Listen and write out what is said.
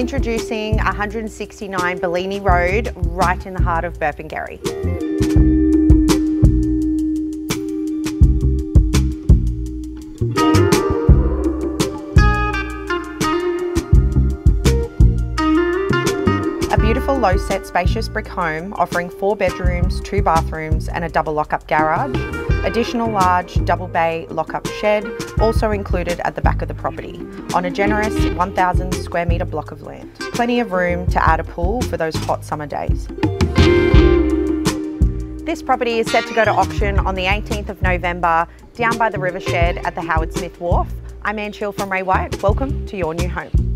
Introducing 169 Bellini Road, right in the heart of Burpengary. Beautiful low set spacious brick home offering four bedrooms, two bathrooms and a double lock-up garage. Additional large double bay lock-up shed also included at the back of the property on a generous 1,000 square metre block of land. Plenty of room to add a pool for those hot summer days. This property is set to go to auction on the 18th of November down by the river shed at the Howard Smith Wharf. I'm Anne Chill from Ray White. Welcome to your new home.